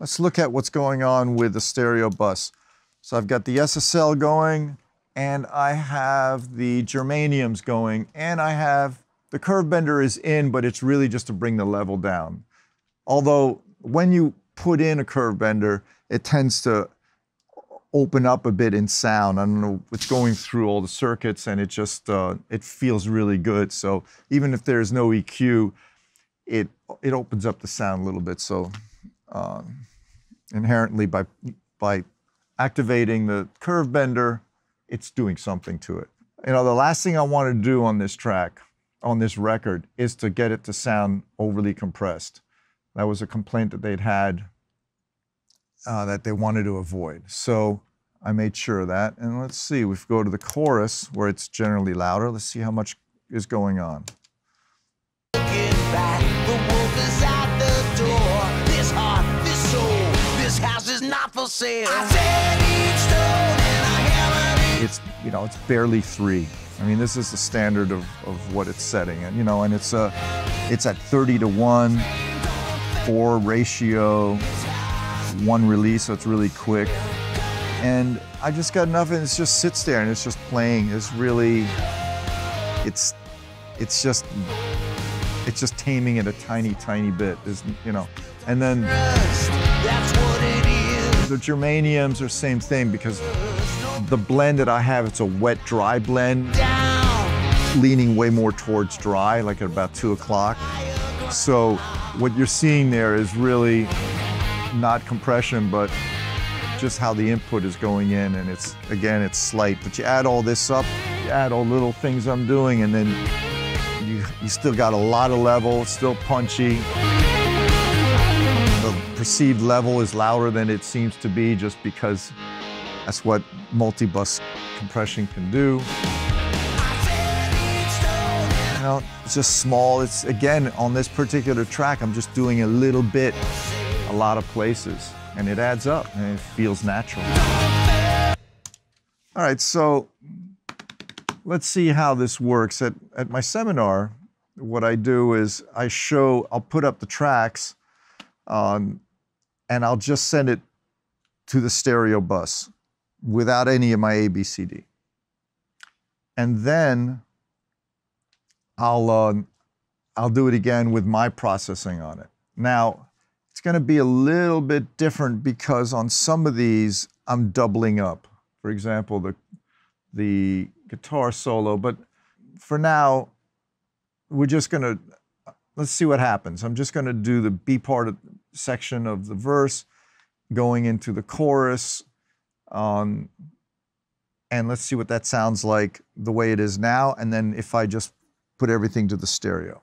let's look at what's going on with the stereo bus. So I've got the SSL going, and I have the germaniums going, and I have the curve bender is in, but it's really just to bring the level down. Although when you put in a curve bender, it tends to open up a bit in sound. I don't know, it's going through all the circuits and it just, uh, it feels really good. So even if there's no EQ, it, it opens up the sound a little bit. So uh, inherently by, by activating the curve bender, it's doing something to it. You know, the last thing I want to do on this track, on this record, is to get it to sound overly compressed. That was a complaint that they'd had uh, that they wanted to avoid. So I made sure of that. And let's see, we go to the chorus where it's generally louder. Let's see how much is going on. It's, you know, it's barely three. I mean, this is the standard of, of what it's setting. And, you know, and it's, a, it's at 30 to 1, 4 ratio, one release, so it's really quick. And I just got enough, and it just sits there and it's just playing. It's really, it's, it's just, it's just taming it a tiny, tiny bit. Is you know, and then the germaniums are same thing because the blend that I have, it's a wet dry blend, leaning way more towards dry, like at about two o'clock. So what you're seeing there is really not compression, but just how the input is going in. And it's, again, it's slight, but you add all this up, you add all little things I'm doing, and then you, you still got a lot of level, still punchy. Perceived level is louder than it seems to be just because that's what multi-bus compression can do. You it's just small. It's again on this particular track, I'm just doing a little bit a lot of places and it adds up and it feels natural. All right, so let's see how this works. At, at my seminar, what I do is I show, I'll put up the tracks um, and I'll just send it to the stereo bus without any of my ABCD. And then I'll, uh, I'll do it again with my processing on it. Now, it's going to be a little bit different because on some of these, I'm doubling up. For example, the, the guitar solo. But for now, we're just going to, let's see what happens. I'm just going to do the B part of, section of the verse, going into the chorus, um, and let's see what that sounds like the way it is now. And then if I just put everything to the stereo.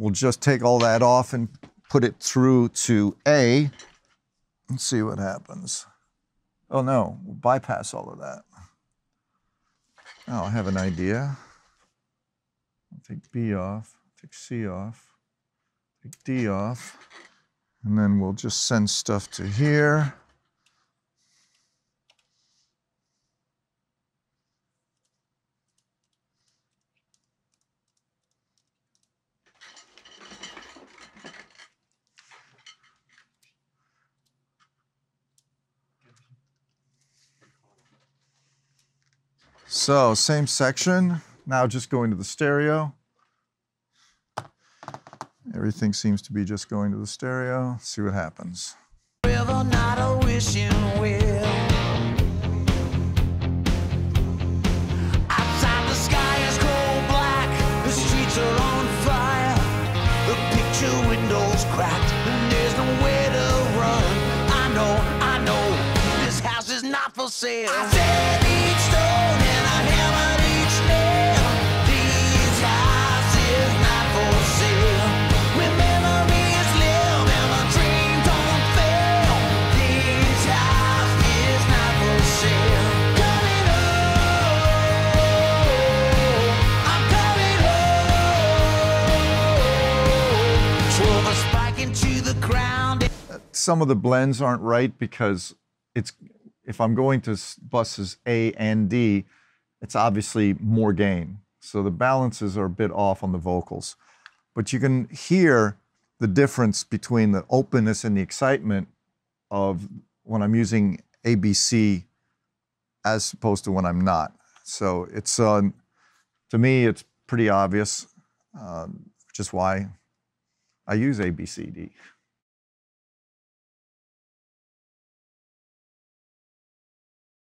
we'll just take all that off and put it through to A and see what happens. Oh no, we'll bypass all of that. Oh, I have an idea. I'll take B off, take C off, take D off, and then we'll just send stuff to here. So same section, now just going to the stereo. Everything seems to be just going to the stereo. Let's see what happens. is cracked. I know, I know, this house is not for sale. Some of the blends aren't right because it's if I'm going to buses A and D, it's obviously more gain. So the balances are a bit off on the vocals. But you can hear the difference between the openness and the excitement of when I'm using ABC as opposed to when I'm not. So it's uh, to me it's pretty obvious, uh, which is why I use ABCD.